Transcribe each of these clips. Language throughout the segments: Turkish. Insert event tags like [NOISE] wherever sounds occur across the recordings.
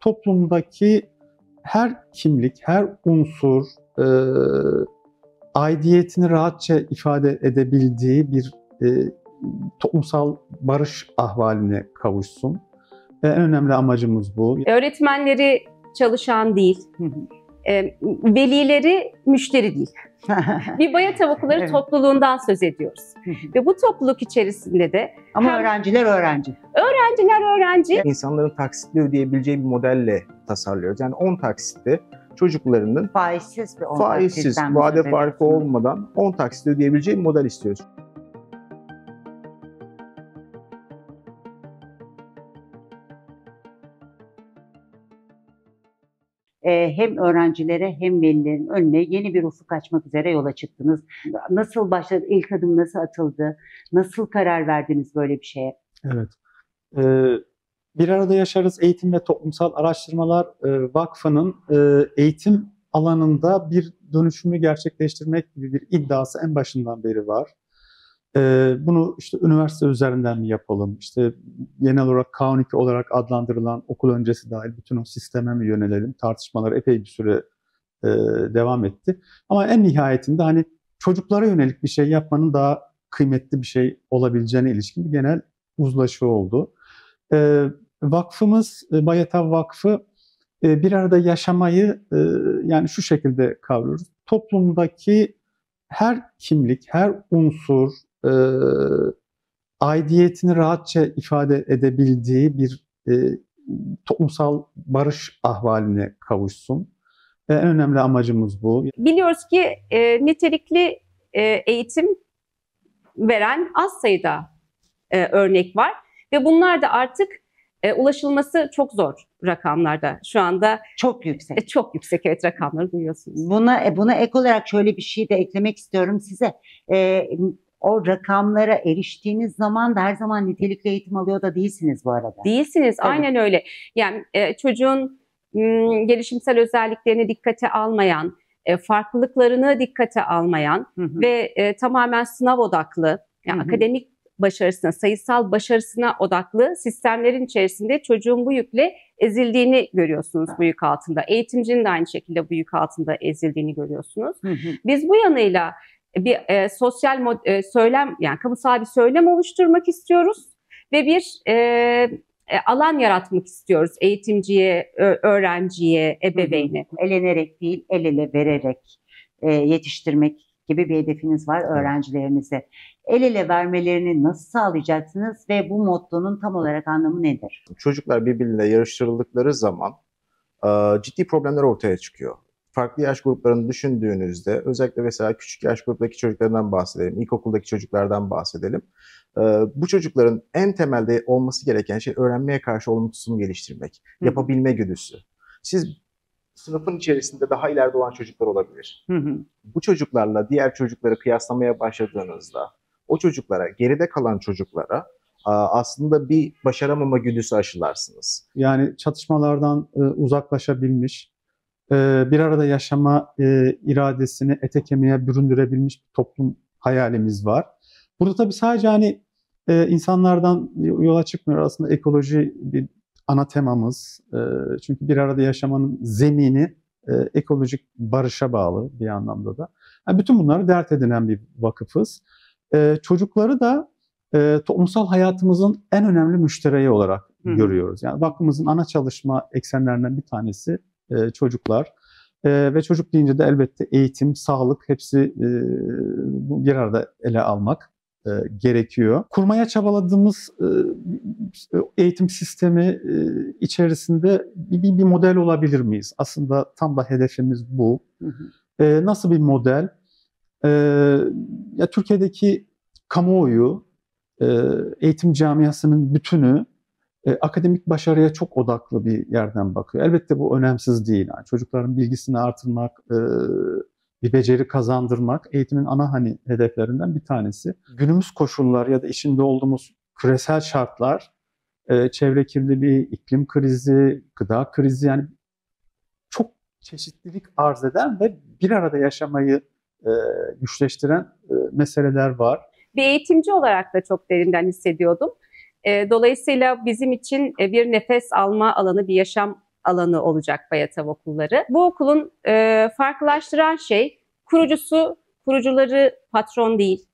toplumdaki her kimlik, her unsur e, aidiyetini rahatça ifade edebildiği bir e, toplumsal barış ahvaline kavuşsun. E, en önemli amacımız bu. Öğretmenleri çalışan değil, e, velileri müşteri değil. [LAUGHS] Bir Bayat Okulları Evet. topluluğundan söz ediyoruz. Ve bu topluluk içerisinde de Ama Hem- öğrenciler öğrenci. öğrenciler öğrenci, İnsanların taksitle ödeyebileceği bir modelle tasarlıyoruz. Yani 10 taksitte çocuklarının Faizsiz bir faizsiz, vade farkı olmadan 10 taksitle ödeyebileceği bir model istiyoruz. Hem öğrencilere hem velilerin önüne yeni bir ufuk açmak üzere yola çıktınız. Nasıl başladı? İlk adım nasıl atıldı? Nasıl karar verdiniz böyle bir şeye? Evet. Ee, bir arada yaşarız Eğitim ve Toplumsal Araştırmalar e, Vakfı'nın e, eğitim alanında bir dönüşümü gerçekleştirmek gibi bir iddiası en başından beri var. Ee, bunu işte üniversite üzerinden mi yapalım, işte genel olarak K12 olarak adlandırılan okul öncesi dahil bütün o sisteme mi yönelelim tartışmalar epey bir süre e, devam etti. Ama en nihayetinde hani çocuklara yönelik bir şey yapmanın daha kıymetli bir şey olabileceğine ilişkin bir genel uzlaşı oldu. E, vakfımız, Bayatav Vakfı e, bir arada yaşamayı e, yani şu şekilde kavruyoruz. Toplumdaki her kimlik, her unsur e, aidiyetini rahatça ifade edebildiği bir e, toplumsal barış ahvaline kavuşsun. E, en önemli amacımız bu. biliyoruz ki e, nitelikli e, eğitim veren az sayıda e, örnek var. Ve bunlar da artık e, ulaşılması çok zor rakamlarda. Şu anda Çok yüksek. e, çok yüksek evet rakamları duyuyorsunuz. Buna e, buna ek olarak şöyle bir şey de eklemek istiyorum size. Ee, o rakamlara eriştiğiniz zaman da her zaman nitelikli eğitim alıyor da değilsiniz bu arada. Değilsiniz. Tabii. Aynen öyle. Yani e, çocuğun m, gelişimsel özelliklerini dikkate almayan, e, farklılıklarını dikkate almayan Hı hı. ve e, tamamen sınav odaklı, yani Hı hı. akademik başarısına, sayısal başarısına odaklı sistemlerin içerisinde çocuğun bu yükle ezildiğini görüyorsunuz bu yük altında. Eğitimcinin de aynı şekilde bu yük altında ezildiğini görüyorsunuz. Hı hı. Biz bu yanıyla bir e, sosyal mod- e, söylem yani kamusal bir söylem oluşturmak istiyoruz ve bir e, e, alan yaratmak istiyoruz eğitimciye, öğrenciye, ebeveyne. Elenerek değil, el ele vererek e, yetiştirmek gibi bir hedefiniz var öğrencilerinize. El ele vermelerini nasıl sağlayacaksınız ve bu mottonun tam olarak anlamı nedir? Çocuklar birbiriyle yarıştırıldıkları zaman e, ciddi problemler ortaya çıkıyor. Farklı yaş gruplarını düşündüğünüzde özellikle mesela küçük yaş gruptaki çocuklardan bahsedelim, ilkokuldaki çocuklardan bahsedelim. E, bu çocukların en temelde olması gereken şey öğrenmeye karşı olumlu tutumu geliştirmek, Hı yapabilme güdüsü. Siz sınıfın içerisinde daha ileride olan çocuklar olabilir. Hı hı. bu çocuklarla diğer çocukları kıyaslamaya başladığınızda o çocuklara, geride kalan çocuklara aslında bir başaramama güdüsü aşılarsınız. Yani çatışmalardan e, uzaklaşabilmiş, bir arada yaşama e, iradesini ete kemiğe büründürebilmiş bir toplum hayalimiz var. Burada tabii sadece hani e, insanlardan yola çıkmıyor aslında ekoloji bir ana temamız. E, çünkü bir arada yaşamanın zemini ekolojik barışa bağlı bir anlamda da. Yani bütün bunları dert edinen bir vakıfız. Çocukları da e, toplumsal hayatımızın en önemli müştereği olarak hı. görüyoruz. Yani vakfımızın ana çalışma eksenlerinden bir tanesi e, çocuklar. E, ve çocuk deyince de elbette eğitim, sağlık hepsi e, bir arada ele almak e, gerekiyor. Kurmaya çabaladığımız e, eğitim sistemi e, içerisinde bir, bir, bir model olabilir miyiz? Aslında tam da hedefimiz bu. Hı hı. E, nasıl bir model? E, ya Türkiye'deki kamuoyu, e, eğitim camiasının bütünü e, akademik başarıya çok odaklı bir yerden bakıyor. Elbette bu önemsiz değil. Yani çocukların bilgisini artırmak, e, bir beceri kazandırmak eğitimin ana hani hedeflerinden bir tanesi. Günümüz koşullar ya da içinde olduğumuz küresel şartlar, e, çevre kirliliği, iklim krizi, gıda krizi yani çok çeşitlilik arz eden ve bir arada yaşamayı e, güçleştiren e, meseleler var. Bir eğitimci olarak da çok derinden hissediyordum. E, dolayısıyla bizim için e, bir nefes alma alanı, bir yaşam alanı olacak Bayatav okulları. Bu okulun e, farklılaştıran şey kurucusu, kurucuları patron değil,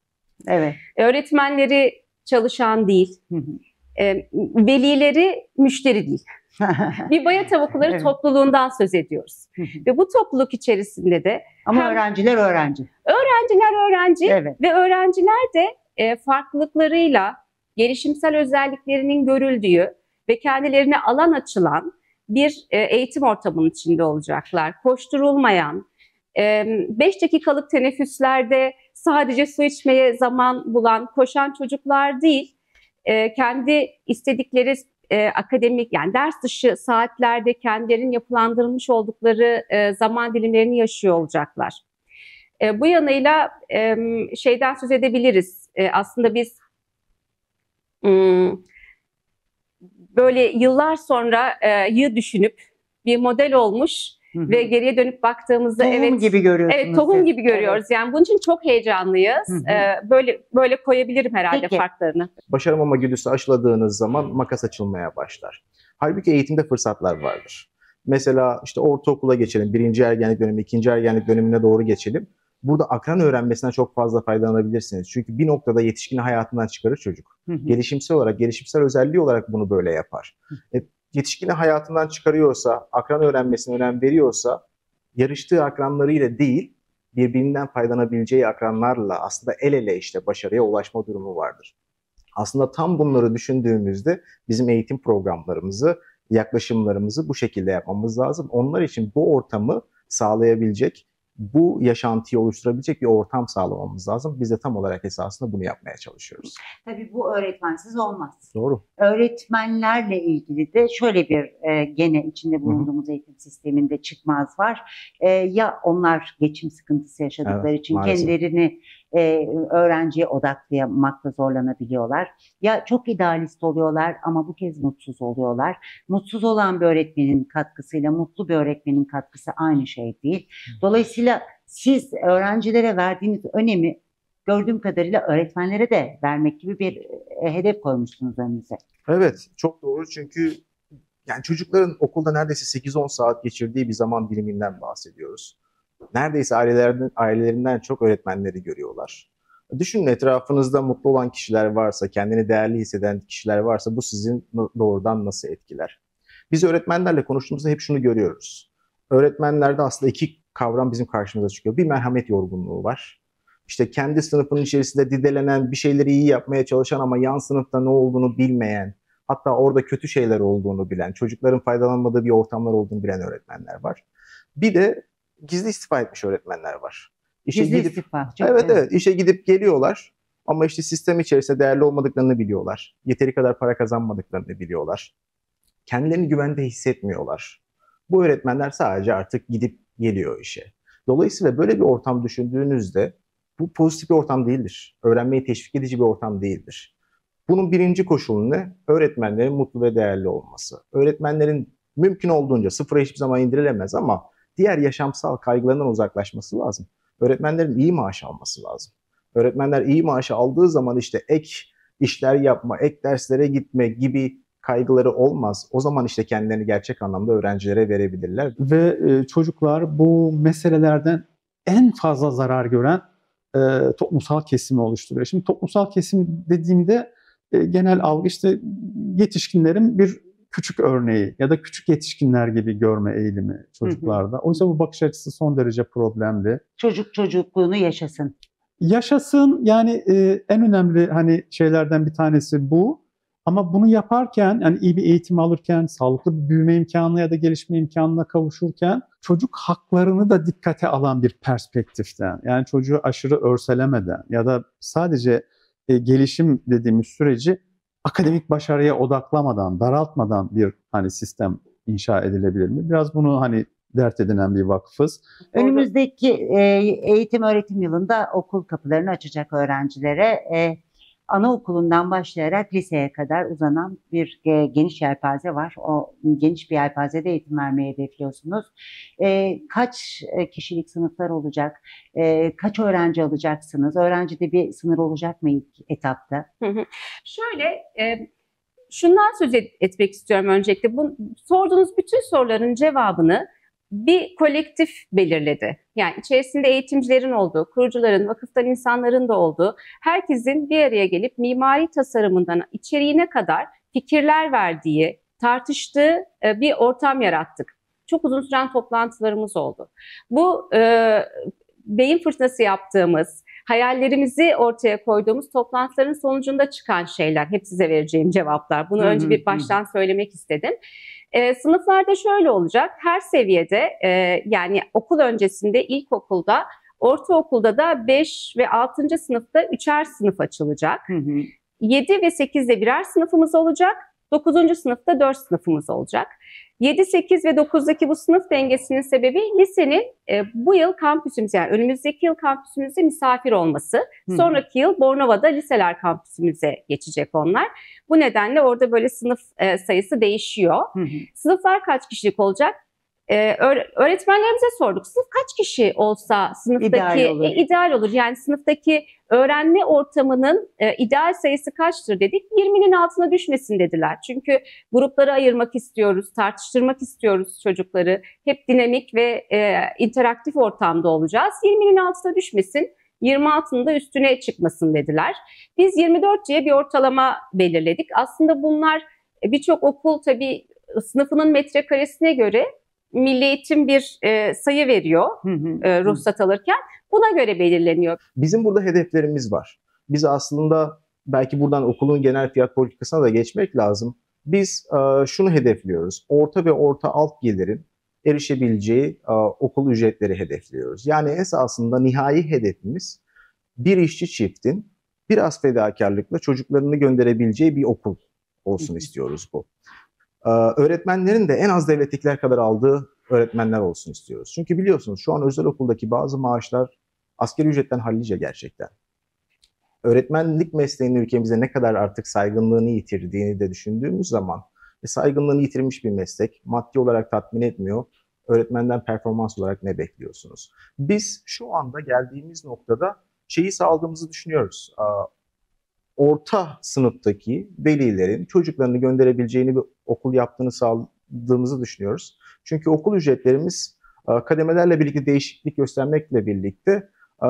Evet. öğretmenleri çalışan değil, Hı hı. e, velileri müşteri değil. [LAUGHS] Bir Bayatav okulları Evet. topluluğundan söz ediyoruz. Ve bu topluluk içerisinde de Ama öğrenciler öğrenci. öğrenciler öğrenci Evet. ve öğrenciler de e, farklılıklarıyla gelişimsel özelliklerinin görüldüğü ve kendilerine alan açılan bir e, eğitim ortamının içinde olacaklar. Koşturulmayan, 5 dakikalık teneffüslerde sadece su içmeye zaman bulan, koşan çocuklar değil, e, kendi istedikleri e, akademik yani ders dışı saatlerde kendilerinin yapılandırılmış oldukları zaman dilimlerini yaşıyor olacaklar. Bu yanıyla şeyden söz edebiliriz. Aslında biz böyle yıllar sonra e, yı düşünüp bir model olmuş Hı hı. ve geriye dönüp baktığımızda Tohum evet gibi görüyorsunuz. Evet tohum gibi görüyoruz. Yani bunun için çok heyecanlıyız. Hı hı. Ee, böyle böyle koyabilirim herhalde Peki. farklarını. Başaramama güdüsü aşıladığınız zaman makas açılmaya başlar. Halbuki eğitimde fırsatlar vardır. Mesela işte ortaokula geçelim, birinci ergenlik dönemi, ikinci ergenlik dönemine doğru geçelim. Burada akran öğrenmesinden çok fazla faydalanabilirsiniz. Çünkü bir noktada yetişkini hayatından çıkarır çocuk. Hı hı. Gelişimsel olarak, gelişimsel özelliği olarak bunu böyle yapar. E, yetişkini hayatından çıkarıyorsa, akran öğrenmesine önem veriyorsa, yarıştığı akranlarıyla değil, birbirinden faydalanabileceği akranlarla aslında el ele işte başarıya ulaşma durumu vardır. Aslında tam bunları düşündüğümüzde bizim eğitim programlarımızı, yaklaşımlarımızı bu şekilde yapmamız lazım. Onlar için bu ortamı sağlayabilecek, bu yaşantıyı oluşturabilecek bir ortam sağlamamız lazım. Biz de tam olarak esasında bunu yapmaya çalışıyoruz. Tabii bu öğretmensiz olmaz. Doğru. Öğretmenlerle ilgili de şöyle bir e, gene içinde bulunduğumuz eğitim sisteminde çıkmaz var. E, ya onlar geçim sıkıntısı yaşadıkları Evet, için maalesef. kendilerini e, öğrenciye odaklamakta zorlanabiliyorlar. Ya çok idealist oluyorlar ama bu kez mutsuz oluyorlar. Mutsuz olan bir öğretmenin katkısıyla mutlu bir öğretmenin katkısı aynı şey değil. Dolayısıyla siz öğrencilere verdiğiniz önemi gördüğüm kadarıyla öğretmenlere de vermek gibi bir e, hedef koymuşsunuz önünüze. Evet, çok doğru çünkü yani çocukların okulda neredeyse 8-10 saat geçirdiği bir zaman diliminden bahsediyoruz. Neredeyse ailelerinden, ailelerinden çok öğretmenleri görüyorlar. Düşünün etrafınızda mutlu olan kişiler varsa, kendini değerli hisseden kişiler varsa bu sizin doğrudan nasıl etkiler? Biz öğretmenlerle konuştuğumuzda hep şunu görüyoruz. Öğretmenlerde aslında iki kavram bizim karşımıza çıkıyor. Bir merhamet yorgunluğu var. İşte kendi sınıfının içerisinde didelenen, bir şeyleri iyi yapmaya çalışan ama yan sınıfta ne olduğunu bilmeyen, hatta orada kötü şeyler olduğunu bilen, çocukların faydalanmadığı bir ortamlar olduğunu bilen öğretmenler var. Bir de gizli istifa etmiş öğretmenler var. İşe Gizli gidip, istifa. Çok evet evet işe gidip geliyorlar ama işte sistem içerisinde değerli olmadıklarını biliyorlar. Yeteri kadar para kazanmadıklarını biliyorlar. Kendilerini güvende hissetmiyorlar. Bu öğretmenler sadece artık gidip geliyor işe. Dolayısıyla böyle bir ortam düşündüğünüzde bu pozitif bir ortam değildir. Öğrenmeyi teşvik edici bir ortam değildir. Bunun birinci koşulu ne? Öğretmenlerin mutlu ve değerli olması. Öğretmenlerin mümkün olduğunca sıfıra hiçbir zaman indirilemez ama diğer yaşamsal kaygılarından uzaklaşması lazım. Öğretmenlerin iyi maaş alması lazım. Öğretmenler iyi maaşı aldığı zaman işte ek işler yapma, ek derslere gitme gibi kaygıları olmaz. O zaman işte kendilerini gerçek anlamda öğrencilere verebilirler. Ve e, çocuklar bu meselelerden en fazla zarar gören e, toplumsal kesimi oluşturuyor. Şimdi toplumsal kesim dediğimde e, genel algı işte yetişkinlerin bir küçük örneği ya da küçük yetişkinler gibi görme eğilimi çocuklarda. Oysa bu bakış açısı son derece problemli. Çocuk çocukluğunu yaşasın. Yaşasın yani e, en önemli hani şeylerden bir tanesi bu. Ama bunu yaparken yani iyi bir eğitim alırken, sağlıklı bir büyüme imkanı ya da gelişme imkanına kavuşurken çocuk haklarını da dikkate alan bir perspektiften yani çocuğu aşırı örselemeden ya da sadece e, gelişim dediğimiz süreci akademik başarıya odaklamadan, daraltmadan bir hani sistem inşa edilebilir mi? Biraz bunu hani dert edinen bir vakıfız. Önümüzdeki e, eğitim öğretim yılında okul kapılarını açacak öğrencilere e, anaokulundan başlayarak liseye kadar uzanan bir e, geniş yelpaze var. O geniş bir yelpazede eğitim vermeyi hedefliyorsunuz. E, kaç e, kişilik sınıflar olacak? E, kaç öğrenci alacaksınız? Öğrencide bir sınır olacak mı ilk etapta? Şöyle, e, şundan söz et- etmek istiyorum öncelikle. Bu, sorduğunuz bütün soruların cevabını bir kolektif belirledi. Yani içerisinde eğitimcilerin olduğu, kurucuların, vakıftan insanların da olduğu, herkesin bir araya gelip mimari tasarımından içeriğine kadar fikirler verdiği, tartıştığı e, bir ortam yarattık. Çok uzun süren toplantılarımız oldu. Bu e, beyin fırtınası yaptığımız, hayallerimizi ortaya koyduğumuz toplantıların sonucunda çıkan şeyler. Hep size vereceğim cevaplar. Bunu önce bir baştan söylemek istedim. E, sınıflarda şöyle olacak. Her seviyede e, yani okul öncesinde ilkokulda, ortaokulda da 5 ve 6. sınıfta üçer sınıf açılacak. Hı hı. 7 ve 8'de birer sınıfımız olacak. 9. sınıfta 4 sınıfımız olacak. 7, 8 ve 9'daki bu sınıf dengesinin sebebi lisenin e, bu yıl kampüsümüz yani önümüzdeki yıl kampüsümüzde misafir olması. Hı. Sonraki yıl Bornova'da liseler kampüsümüze geçecek onlar. Bu nedenle orada böyle sınıf e, sayısı değişiyor. Hı hı. Sınıflar kaç kişilik olacak? Ee, öğ- öğretmenlerimize sorduk. Sınıf kaç kişi olsa sınıftaki İdeal olur. e, ideal olur. Yani sınıftaki öğrenme ortamının e, ideal sayısı kaçtır dedik. 20'nin altına düşmesin dediler. Çünkü grupları ayırmak istiyoruz, tartıştırmak istiyoruz çocukları. Hep dinamik ve e, interaktif ortamda olacağız. 20'nin altına düşmesin. 26'nın da üstüne çıkmasın dediler. Biz 24'ye bir ortalama belirledik. Aslında bunlar e, birçok okul tabii sınıfının metrekaresine göre Milli Eğitim bir e, sayı veriyor Hı hı. e, ruhsat alırken. Buna göre belirleniyor. Bizim burada hedeflerimiz var. Biz aslında belki buradan okulun genel fiyat politikasına da geçmek lazım. Biz e, şunu hedefliyoruz. Orta ve orta alt gelirin erişebileceği e, okul ücretleri hedefliyoruz. Yani esasında nihai hedefimiz bir işçi çiftin biraz fedakarlıkla çocuklarını gönderebileceği bir okul olsun istiyoruz bu. Ee, öğretmenlerin de en az devletlikler kadar aldığı öğretmenler olsun istiyoruz. Çünkü biliyorsunuz şu an özel okuldaki bazı maaşlar asgari ücretten hallice gerçekten. Öğretmenlik mesleğinin ülkemizde ne kadar artık saygınlığını yitirdiğini de düşündüğümüz zaman e, saygınlığını yitirmiş bir meslek maddi olarak tatmin etmiyor. Öğretmenden performans olarak ne bekliyorsunuz? Biz şu anda geldiğimiz noktada şeyi sağladığımızı düşünüyoruz. Aa, Orta sınıftaki velilerin çocuklarını gönderebileceğini bir okul yaptığını sağladığımızı düşünüyoruz. Çünkü okul ücretlerimiz e, kademelerle birlikte değişiklik göstermekle birlikte e,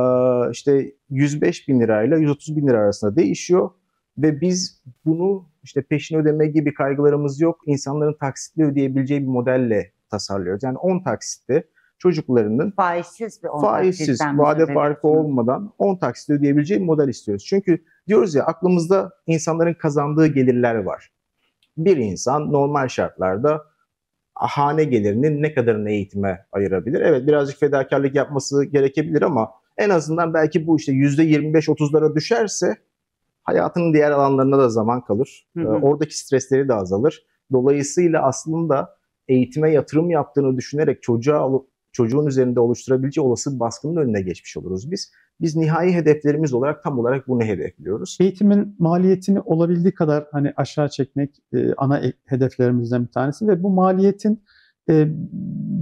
işte 105 bin lirayla 130 bin lira arasında değişiyor ve biz bunu işte peşin ödeme gibi kaygılarımız yok. İnsanların taksitle ödeyebileceği bir modelle tasarlıyoruz. Yani 10 taksitte çocuklarının Faizsiz bir on faizsiz, taksitten vade farkı olmadan 10 taksit ödeyebileceği bir model istiyoruz. Çünkü diyoruz ya aklımızda insanların kazandığı gelirler var. Bir insan normal şartlarda hane gelirinin ne kadarını eğitime ayırabilir? Evet birazcık fedakarlık yapması gerekebilir ama en azından belki bu işte %25-30'lara düşerse hayatının diğer alanlarına da zaman kalır. Hı hı. Ee, Oradaki stresleri de azalır. Dolayısıyla aslında eğitime yatırım yaptığını düşünerek çocuğa çocuğun üzerinde oluşturabileceği olası baskının önüne geçmiş oluruz biz. Biz nihai hedeflerimiz olarak tam olarak bunu hedefliyoruz. Eğitimin maliyetini olabildiği kadar hani aşağı çekmek e, ana e- hedeflerimizden bir tanesi ve bu maliyetin e,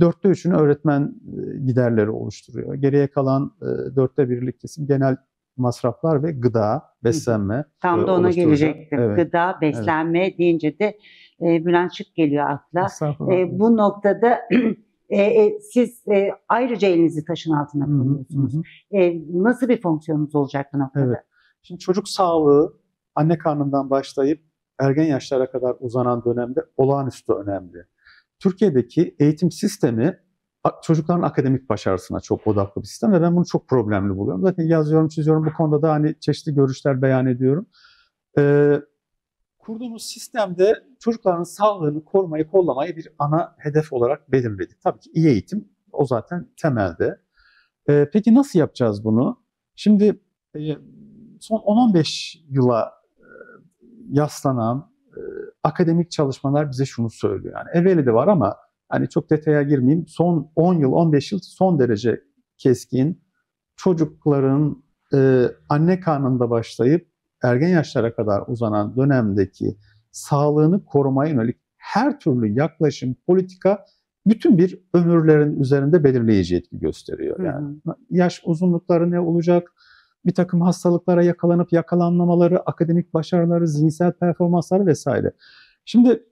dörtte üçünü öğretmen e, giderleri oluşturuyor. Geriye kalan e, dörtte birlik kesim genel masraflar ve gıda, beslenme. Tam e, da ona gelecektim. Evet. Gıda, beslenme deyince de e, Bülent Şık geliyor akla. E, bu noktada [CLEARS THROAT] e, e, siz e, ayrıca elinizi taşın altına koyuyorsunuz. hı hı. E, nasıl bir fonksiyonunuz olacak bu noktada? Evet. Şimdi çocuk sağlığı anne karnından başlayıp ergen yaşlara kadar uzanan dönemde olağanüstü önemli. Türkiye'deki eğitim sistemi çocukların akademik başarısına çok odaklı bir sistem ve ben bunu çok problemli buluyorum. Zaten yazıyorum, çiziyorum bu konuda da hani çeşitli görüşler beyan ediyorum. Ee, kurduğumuz sistemde çocukların sağlığını korumayı, kollamayı bir ana hedef olarak belirledik. Tabii ki iyi eğitim o zaten temelde. Ee, peki nasıl yapacağız bunu? Şimdi e, son 10-15 yıla e, yaslanan e, akademik çalışmalar bize şunu söylüyor. Yani evveli de var ama hani çok detaya girmeyeyim. Son 10 yıl, 15 yıl son derece keskin çocukların e, anne karnında başlayıp ergen yaşlara kadar uzanan dönemdeki sağlığını korumaya yönelik her türlü yaklaşım, politika bütün bir ömürlerin üzerinde belirleyici etki gösteriyor. Hı hı. Yani yaş uzunlukları ne olacak, bir takım hastalıklara yakalanıp yakalanmamaları, akademik başarıları, zihinsel performansları vesaire. Şimdi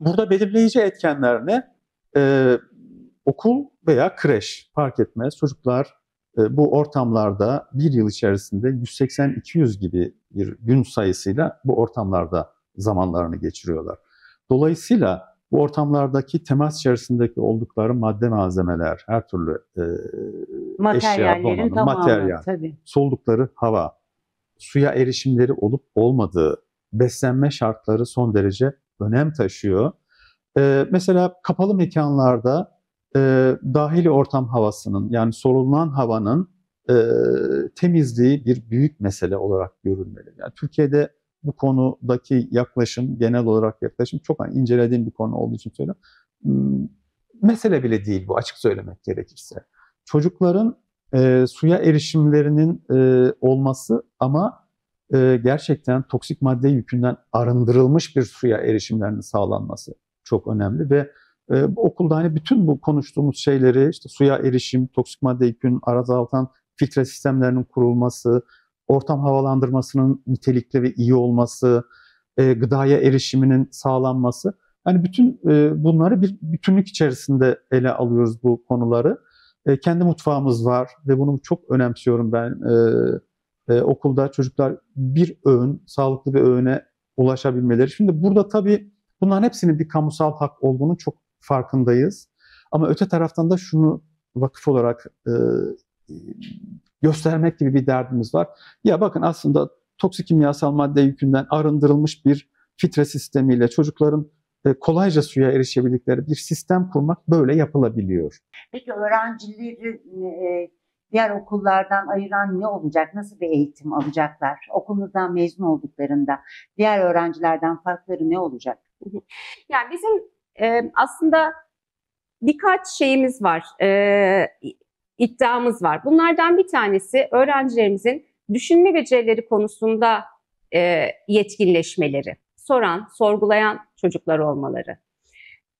burada belirleyici etkenler ne? Ee, okul veya kreş fark etmez. Çocuklar e, bu ortamlarda bir yıl içerisinde 180-200 gibi bir gün sayısıyla bu ortamlarda zamanlarını geçiriyorlar. Dolayısıyla bu ortamlardaki temas içerisindeki oldukları madde malzemeler, her türlü e, eşya, donanım, tamamı. materyal, Tabii. soldukları hava, suya erişimleri olup olmadığı, beslenme şartları son derece önem taşıyor. Ee, mesela kapalı mekanlarda e, dahili ortam havasının yani solunan havanın e, temizliği bir büyük mesele olarak görülmeli. Yani Türkiye'de bu konudaki yaklaşım, genel olarak yaklaşım çok hani incelediğim bir konu olduğu için söylüyorum. Hmm, Mesele bile değil bu açık söylemek gerekirse. Çocukların e, suya erişimlerinin e, olması ama e, gerçekten toksik madde yükünden arındırılmış bir suya erişimlerinin sağlanması çok önemli ve e, okulda hani bütün bu konuştuğumuz şeyleri işte suya erişim, toksik madde yükünün azaltan filtre sistemlerinin kurulması, ortam havalandırmasının nitelikli ve iyi olması, e, gıdaya erişiminin sağlanması. Yani bütün e, bunları bir bütünlük içerisinde ele alıyoruz bu konuları. E, kendi mutfağımız var ve bunu çok önemsiyorum ben. E, e, okulda çocuklar bir öğün, sağlıklı bir öğüne ulaşabilmeleri. Şimdi burada tabii bunların hepsinin bir kamusal hak olduğunu çok farkındayız. Ama öte taraftan da şunu vakıf olarak e, göstermek gibi bir derdimiz var. Ya bakın aslında toksik kimyasal madde yükünden arındırılmış bir filtre sistemiyle çocukların e, kolayca suya erişebildikleri bir sistem kurmak böyle yapılabiliyor. Peki öğrencileri e, diğer okullardan ayıran ne olacak? Nasıl bir eğitim alacaklar? Okulunuzdan mezun olduklarında diğer öğrencilerden farkları ne olacak? Yani bizim e, aslında birkaç şeyimiz var, iddiamız var. Bunlardan bir tanesi öğrencilerimizin düşünme becerileri konusunda e, yetkinleşmeleri, soran, sorgulayan çocuklar olmaları.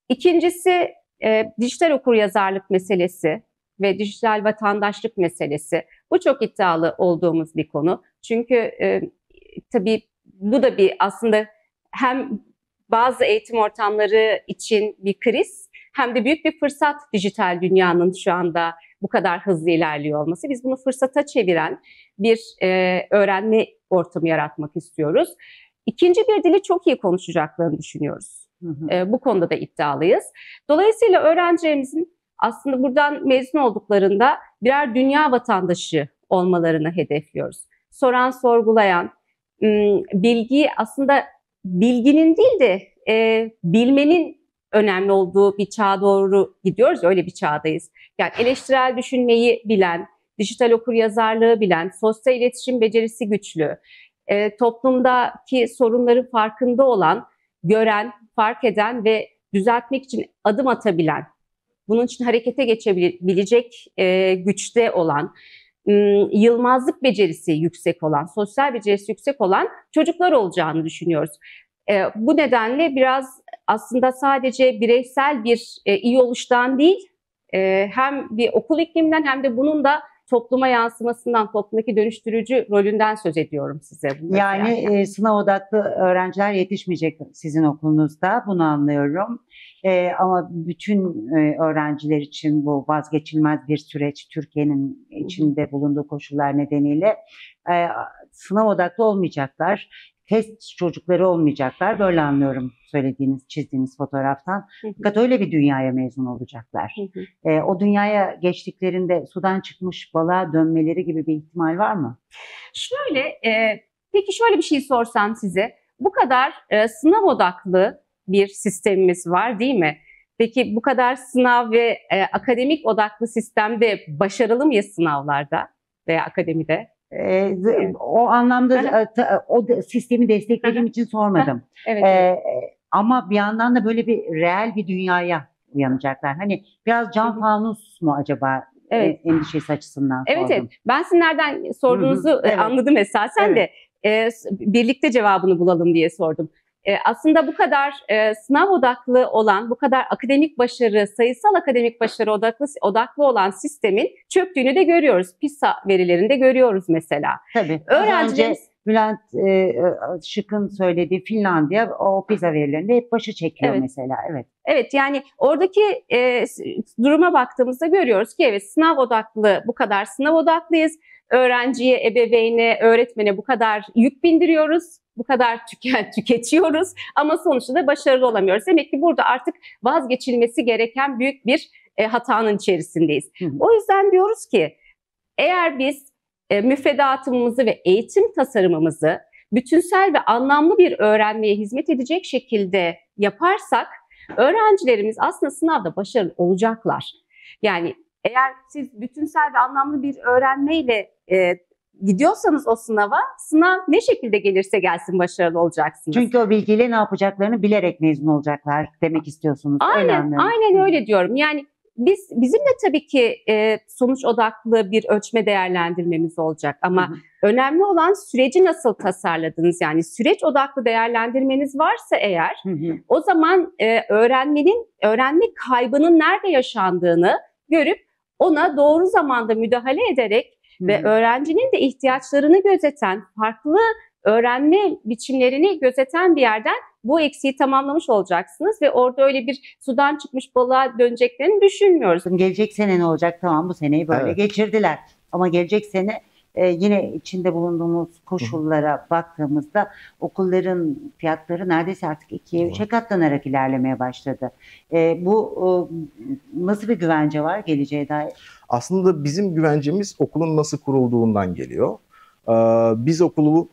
İkincisi e, dijital okuryazarlık meselesi ve dijital vatandaşlık meselesi. Bu çok iddialı olduğumuz bir konu. Çünkü e, tabii bu da bir aslında hem bazı eğitim ortamları için bir kriz hem de büyük bir fırsat dijital dünyanın şu anda bu kadar hızlı ilerliyor olması. Biz bunu fırsata çeviren bir e, öğrenme ortamı yaratmak istiyoruz. İkinci bir dili çok iyi konuşacaklarını düşünüyoruz. Hı hı. E, bu konuda da iddialıyız. Dolayısıyla öğrencilerimizin aslında buradan mezun olduklarında birer dünya vatandaşı olmalarını hedefliyoruz. Soran, sorgulayan, ım, bilgi aslında bilginin değil de e, bilmenin önemli olduğu bir çağa doğru gidiyoruz. Öyle bir çağdayız. Yani eleştirel düşünmeyi bilen, dijital okuryazarlığı bilen, sosyal iletişim becerisi güçlü, e, toplumdaki sorunların farkında olan, gören, fark eden ve düzeltmek için adım atabilen, bunun için harekete geçebilecek e, güçte olan, yılmazlık becerisi yüksek olan, sosyal becerisi yüksek olan çocuklar olacağını düşünüyoruz. E, bu nedenle biraz aslında sadece bireysel bir e, iyi oluştan değil, e, hem bir okul ikliminden hem de bunun da topluma yansımasından, toplumdaki dönüştürücü rolünden söz ediyorum size. Yani meselede. e, sınav odaklı öğrenciler yetişmeyecek sizin okulunuzda, bunu anlıyorum. E, ama bütün e, öğrenciler için bu vazgeçilmez bir süreç Türkiye'nin içinde bulunduğu koşullar nedeniyle e, sınav odaklı olmayacaklar. Test çocukları olmayacaklar. Böyle anlıyorum söylediğiniz, çizdiğiniz fotoğraftan. Hı hı. Fakat öyle bir dünyaya mezun olacaklar. Hı hı. E, o dünyaya geçtiklerinde sudan çıkmış balığa dönmeleri gibi bir ihtimal var mı? Şöyle, e, peki şöyle bir şey sorsam size. Bu kadar e, sınav odaklı bir sistemimiz var değil mi? Peki bu kadar sınav ve e, akademik odaklı sistemde başarılı mıyız sınavlarda veya akademide? Ee, o anlamda Aha. e, o sistemi desteklediğim için sormadım. Evet. Ee, ama bir yandan da böyle bir reel bir dünyaya uyanacaklar. Hani biraz hı. fanus mu acaba Evet. e, endişesi açısından Evet sordum. evet. Ben sizin nereden sorduğunuzu evet. anladım esasen de e, birlikte cevabını bulalım diye sordum. E, aslında bu kadar e, sınav odaklı olan, bu kadar akademik başarı, sayısal akademik başarı odaklı odaklı olan sistemin çöktüğünü de görüyoruz. PISA verilerinde görüyoruz mesela. Tabii. Öğrencilerimiz Bülent e, e, Şık'ın söylediği Finlandiya o pizza verilerinde hep başı çekiyor Evet. mesela. Evet. Evet yani oradaki e, duruma baktığımızda görüyoruz ki evet sınav odaklı bu kadar sınav odaklıyız. Öğrenciye, ebeveyne, öğretmene bu kadar yük bindiriyoruz. Bu kadar tüken, [LAUGHS] tüketiyoruz ama sonuçta da başarılı olamıyoruz. Demek ki burada artık vazgeçilmesi gereken büyük bir e, hatanın içerisindeyiz. Hı. O yüzden diyoruz ki eğer biz e, müfredatımızı ve eğitim tasarımımızı bütünsel ve anlamlı bir öğrenmeye hizmet edecek şekilde yaparsak öğrencilerimiz aslında sınavda başarılı olacaklar. Yani eğer siz bütünsel ve anlamlı bir öğrenmeyle e, gidiyorsanız o sınava, sınav ne şekilde gelirse gelsin başarılı olacaksınız. Çünkü o bilgiyle ne yapacaklarını bilerek mezun olacaklar demek istiyorsunuz. Aynen, aynen öyle diyorum. Yani biz bizim de tabii ki e, sonuç odaklı bir ölçme değerlendirmemiz olacak ama Hı hı. önemli olan süreci nasıl tasarladınız? Yani süreç odaklı değerlendirmeniz varsa eğer Hı hı. o zaman e, öğrenmenin öğrenme kaybının nerede yaşandığını görüp ona doğru zamanda müdahale ederek Hı hı. öğrencinin de ihtiyaçlarını gözeten, farklı öğrenme biçimlerini gözeten bir yerden bu eksiği tamamlamış olacaksınız ve orada öyle bir sudan çıkmış balığa döneceklerini düşünmüyoruz. Gelecek sene ne olacak? Tamam bu seneyi böyle Evet. geçirdiler. Ama gelecek sene e, yine içinde bulunduğumuz koşullara baktığımızda okulların fiyatları neredeyse artık ikiye üçe katlanarak ilerlemeye başladı. E, bu e, nasıl bir güvence var geleceğe dair? Aslında bizim güvencemiz okulun nasıl kurulduğundan geliyor. Ee, Biz okulu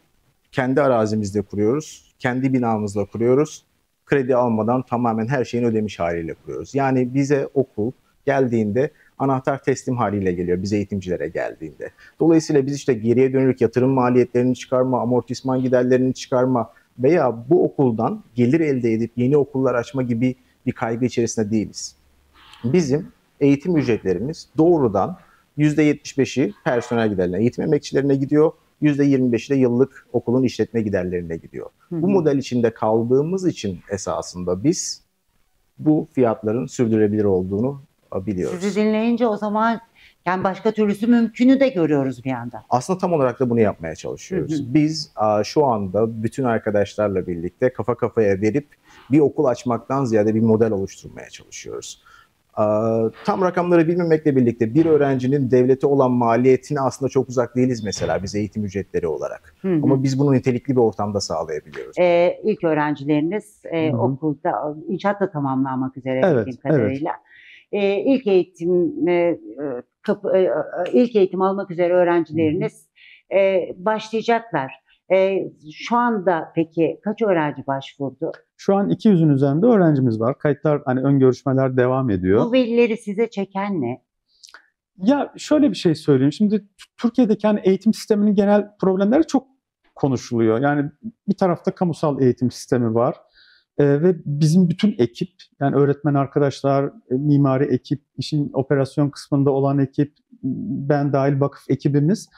kendi arazimizde kuruyoruz, kendi binamızla kuruyoruz. Kredi almadan tamamen her şeyin ödemiş haliyle kuruyoruz. Yani bize okul geldiğinde anahtar teslim haliyle geliyor biz eğitimcilere geldiğinde. Dolayısıyla biz işte geriye dönük yatırım maliyetlerini çıkarma, amortisman giderlerini çıkarma veya bu okuldan gelir elde edip yeni okullar açma gibi bir kaygı içerisinde değiliz. Bizim eğitim ücretlerimiz doğrudan %75'i personel giderlerine, eğitim emekçilerine gidiyor. %25'i de yıllık okulun işletme giderlerine gidiyor. Hı Bu model içinde kaldığımız için esasında biz bu fiyatların sürdürülebilir olduğunu biliyoruz. Sizi dinleyince o zaman yani başka türlüsü mümkünü de görüyoruz bir yandan. Aslında tam olarak da bunu yapmaya çalışıyoruz. Hı hı. Biz a, şu anda bütün arkadaşlarla birlikte kafa kafaya verip bir okul açmaktan ziyade bir model oluşturmaya çalışıyoruz. A, Tam rakamları bilmemekle birlikte bir öğrencinin devlete olan maliyetine aslında çok uzak değiliz mesela biz eğitim ücretleri olarak. Hı hı. Ama biz bunu nitelikli bir ortamda sağlayabiliyoruz. Ee, ilk öğrencileriniz e, Hı hı. okulda inşaatla tamamlanmak üzere Evet, bildiğim kadarıyla. Ee, ilk eğitim e, e, kapı, e, e, ilk eğitim almak üzere öğrencileriniz e, başlayacaklar. E, şu anda peki kaç öğrenci başvurdu? Şu an 200'ün üzerinde öğrencimiz var. Kayıtlar hani ön görüşmeler devam ediyor. Bu velileri size çeken ne? Ya şöyle bir şey söyleyeyim. Şimdi Türkiye'deki hani eğitim sisteminin genel problemleri çok konuşuluyor. Yani bir tarafta kamusal eğitim sistemi var. Ee, ve bizim bütün ekip, yani öğretmen arkadaşlar, e, mimari ekip, işin operasyon kısmında olan ekip, ben dahil vakıf ekibimiz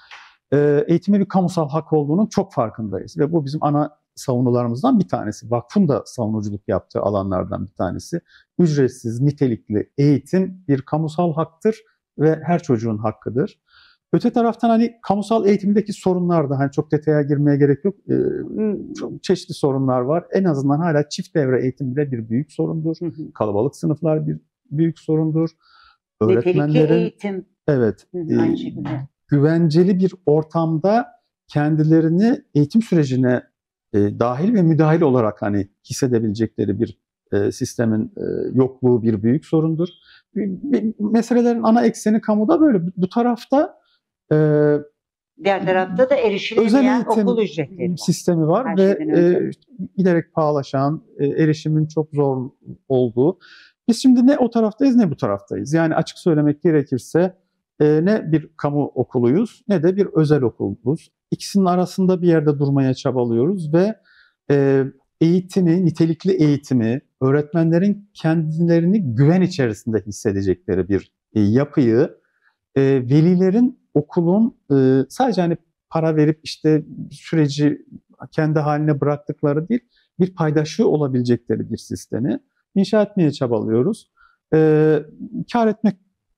e, eğitime bir kamusal hak olduğunun çok farkındayız. Ve bu bizim ana savunularımızdan bir tanesi. Vakfın da savunuculuk yaptığı alanlardan bir tanesi. Ücretsiz, nitelikli eğitim bir kamusal haktır ve her çocuğun hakkıdır. Öte taraftan hani kamusal eğitimdeki sorunlar da hani çok detaya girmeye gerek yok. Ee, çok çeşitli sorunlar var. En azından hala çift devre eğitim bile bir büyük sorundur. Hı hı. Kalabalık sınıflar bir büyük sorundur. Öğretmenlerin eğitim. evet Hı hı, e, Aynı şekilde. güvenceli bir ortamda kendilerini eğitim sürecine e, dahil ve müdahil olarak hani hissedebilecekleri bir e, sistemin e, yokluğu bir büyük sorundur. Bir- bir- Meselelerin ana ekseni kamuda böyle. Bu tarafta e, Diğer tarafta da erişilemeyen okul ücretleri var. sistemi var Her ve e, giderek pahalaşan, e, erişimin çok zor olduğu. Biz şimdi ne o taraftayız ne bu taraftayız. Yani açık söylemek gerekirse e, ne bir kamu okuluyuz ne de bir özel okuluz. İkisinin arasında bir yerde durmaya çabalıyoruz ve e, eğitimi, nitelikli eğitimi, öğretmenlerin kendilerini güven içerisinde hissedecekleri bir yapıyı, e, velilerin okulun e, sadece hani para verip işte süreci kendi haline bıraktıkları değil, bir paydaşı olabilecekleri bir sistemi inşa etmeye çabalıyoruz. Ee, kar etmek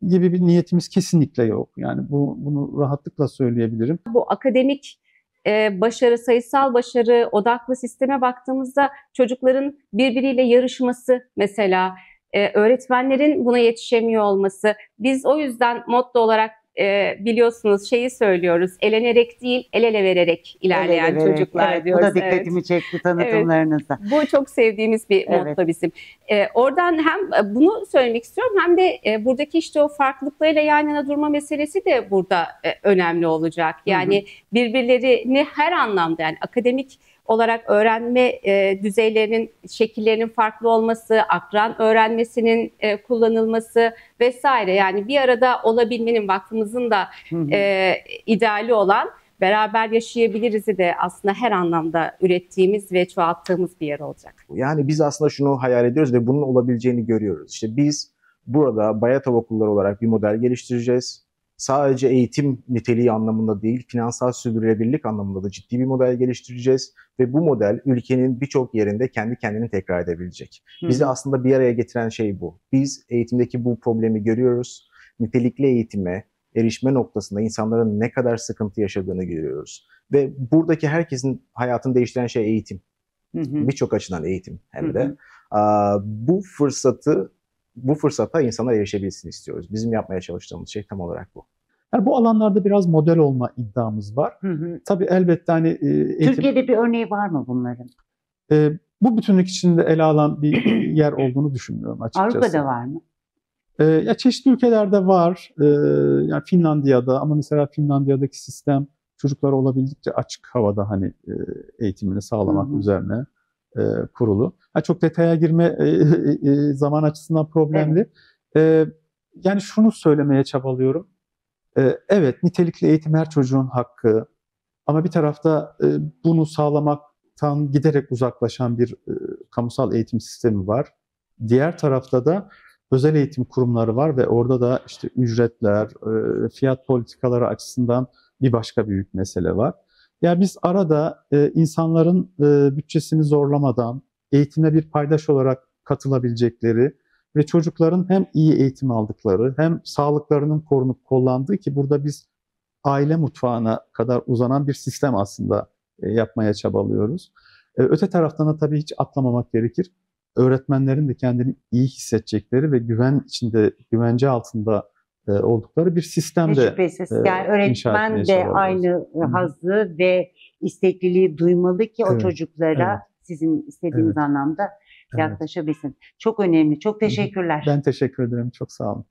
gibi bir niyetimiz kesinlikle yok. Yani bu, bunu rahatlıkla söyleyebilirim. Bu akademik e, başarı, sayısal başarı odaklı sisteme baktığımızda çocukların birbiriyle yarışması mesela, e, öğretmenlerin buna yetişemiyor olması. Biz o yüzden motto olarak e, biliyorsunuz şeyi söylüyoruz. Elenerek değil, el ele vererek ilerleyen El ele vererek. çocuklar evet, diyoruz. Bu da dikkatimi çekti tanıtımlarınızda. Bu çok sevdiğimiz bir Evet. motto bizim. Ee, oradan hem e, bunu söylemek istiyorum hem de e, buradaki işte o farklılıklarıyla yan yana durma meselesi de burada e, önemli olacak. Yani birbirlerini her anlamda yani akademik olarak öğrenme e, düzeylerinin şekillerinin farklı olması, akran öğrenmesinin e, kullanılması vesaire yani bir arada olabilmenin vakfımızın da e, ideali olan beraber yaşayabiliriz'i de aslında her anlamda ürettiğimiz ve çoğalttığımız bir yer olacak. Yani biz aslında şunu hayal ediyoruz ve bunun olabileceğini görüyoruz. İşte biz burada Bayatov okulları olarak bir model geliştireceğiz. Sadece eğitim niteliği anlamında değil, finansal sürdürülebilirlik anlamında da ciddi bir model geliştireceğiz. Ve bu model ülkenin birçok yerinde kendi kendini tekrar edebilecek. Hı Bizi aslında bir araya getiren şey bu. Biz eğitimdeki bu problemi görüyoruz. Nitelikli eğitime erişme noktasında insanların ne kadar sıkıntı yaşadığını görüyoruz. Ve buradaki herkesin hayatını değiştiren şey eğitim. Birçok açıdan eğitim hem Hı de. hı. Aa, bu fırsatı bu fırsata insanlar erişebilsin istiyoruz. Bizim yapmaya çalıştığımız şey tam olarak bu. Yani bu alanlarda biraz model olma iddiamız var. Hı hı. Tabii elbette hani e, eğitim, Türkiye'de bir örneği var mı bunların? e, bu bütünlük içinde ele alan bir [CLEARS THROAT] yer olduğunu düşünmüyorum açıkçası. Avrupa'da var mı? E, ya çeşitli ülkelerde var. E, yani Finlandiya'da ama mesela Finlandiya'daki sistem çocuklara olabildiğince açık havada hani e, eğitimini sağlamak Hı hı. üzerine e, kurulu. Ha, çok detaya girme e, e, e, zaman açısından problemli. E, yani şunu söylemeye çabalıyorum. E, evet nitelikli eğitim her çocuğun hakkı ama bir tarafta e, bunu sağlamaktan giderek uzaklaşan bir e, kamusal eğitim sistemi var. Diğer tarafta da özel eğitim kurumları var ve orada da işte ücretler, e, fiyat politikaları açısından bir başka büyük mesele var. Ya biz arada e, insanların bütçesini zorlamadan eğitime bir paydaş olarak katılabilecekleri ve çocukların hem iyi eğitim aldıkları hem sağlıklarının korunup kollandığı ki burada biz aile mutfağına kadar uzanan bir sistem aslında e, yapmaya çabalıyoruz. E, öte taraftan da tabii hiç atlamamak gerekir. Öğretmenlerin de kendini iyi hissedecekleri ve güven içinde, güvence altında e, oldukları bir sistem de şüphesiz. Yani öğretmen de aynı hazzı ve istekliliği duymalı ki o Evet, çocuklara evet. sizin istediğiniz Evet. anlamda. Yaklaşabilsin. Çok önemli. Çok teşekkürler. Ben teşekkür ederim. Çok sağ olun.